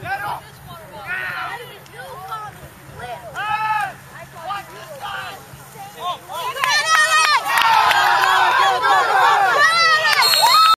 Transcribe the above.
Get up!